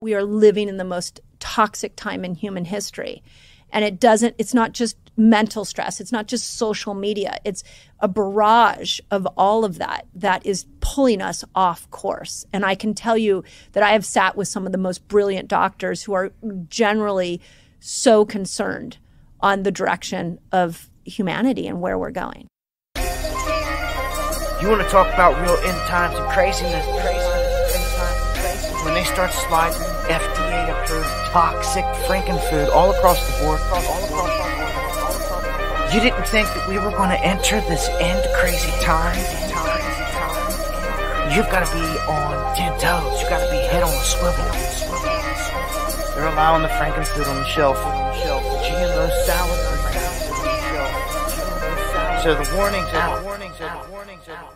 We are living in the most toxic time in human history. And it doesn't, it's not just mental stress, it's not just social media, it's a barrage of all of that that is pulling us off course. And I can tell you that I have sat with some of the most brilliant doctors who are generally so concerned on the direction of humanity and where we're going. You want to talk about real end times and craziness? Craziness. When they start sliding FDA approved toxic frankenfood all across the board. You didn't think that we were going to enter this end crazy time? You've got to be on ten toes. You've got to be head on swivel. They're allowing the frankenfood on the shelf. The GMO salad on the shelf. So the warnings out. The warnings out. The warnings out.